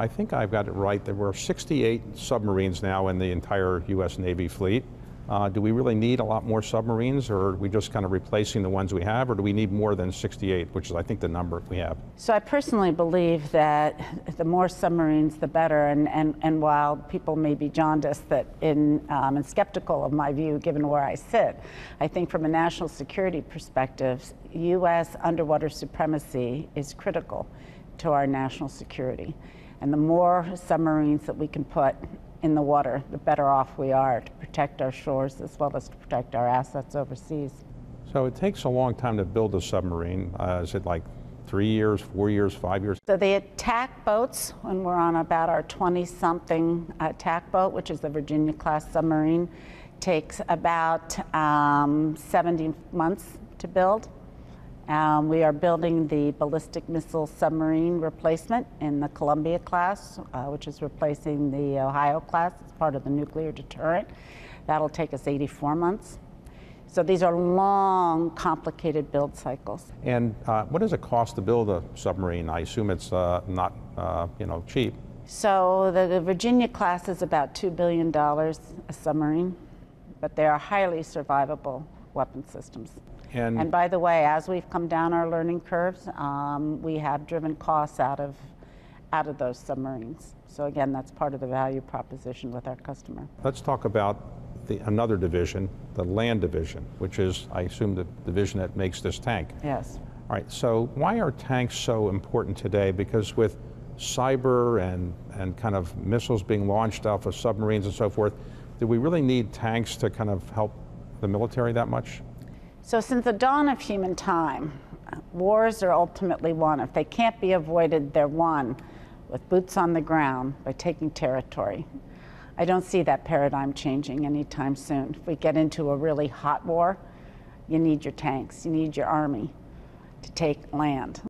I think I've got it right. There were 68 submarines now in the entire U.S. Navy fleet. Uh, do we really need a lot more submarines, or are we just kind of replacing the ones we have, or do we need more than 68, which is, I think, the number we have? So I personally believe that the more submarines, the better. And, and, and while people may be jaundiced that in, um, and skeptical of my view, given where I sit, I think from a national security perspective, U.S. underwater supremacy is critical to our national security. And the more submarines that we can put in the water, the better off we are to protect our shores as well as to protect our assets overseas. So it takes a long time to build a submarine. Uh, is it like three years, four years, five years? So the attack boats, when we're on about our 20-something attack boat, which is the Virginia-class submarine, takes about um, 70 months to build. Um, we are building the ballistic missile submarine replacement in the Columbia class, uh, which is replacing the Ohio class as part of the nuclear deterrent. That'll take us 84 months. So these are long, complicated build cycles. And uh, what does it cost to build a submarine? I assume it's uh, not, uh, you know, cheap. So the, the Virginia class is about $2 billion a submarine, but they are highly survivable weapon systems. And, And by the way, as we've come down our learning curves, um, we have driven costs out of, out of those submarines. So again, that's part of the value proposition with our customer. let's talk about the, another division, the land division, which is, I assume, the division that makes this tank. Yes. All right, so why are tanks so important today? Because with cyber and, and kind of missiles being launched off of submarines and so forth, do we really need tanks to kind of help the military that much? So since the dawn of human time, wars are ultimately won. If they can't be avoided, they're won with boots on the ground by taking territory. I don't see that paradigm changing anytime soon. If we get into a really hot war, you need your tanks, you need your army to take land.